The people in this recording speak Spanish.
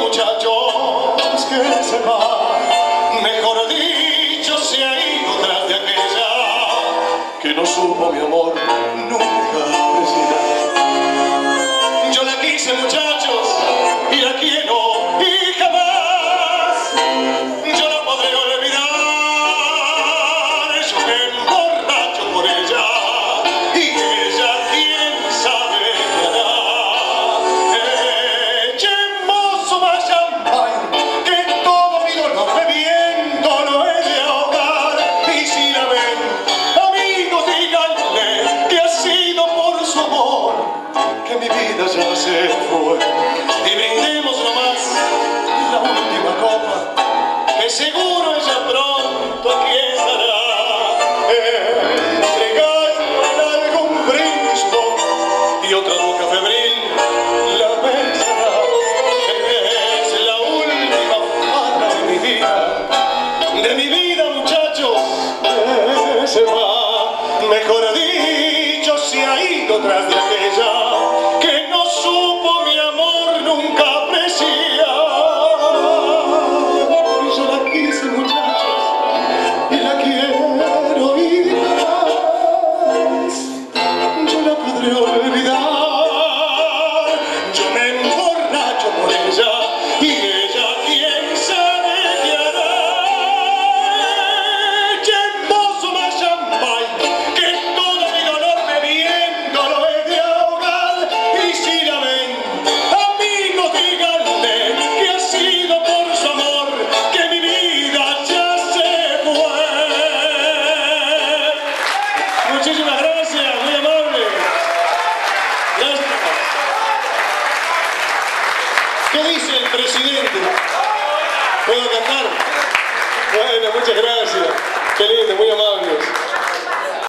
muchachos que se va, mejor dicho se ha ido tras de aquella que no supo mi amor nunca vida ya se fue. Y brindemos nomás la última copa, que seguro ella pronto aquí estará. Entregando en algún boca y otra boca febril la besará. Es la última farra de mi vida, de mi vida muchachos, se va. Mejor dicho, se ha ido tras de aquella Muchísimas gracias, muy amable. ¿Qué dice el presidente? ¿Puedo cantar? Bueno, muchas gracias. Qué lindo, muy amables.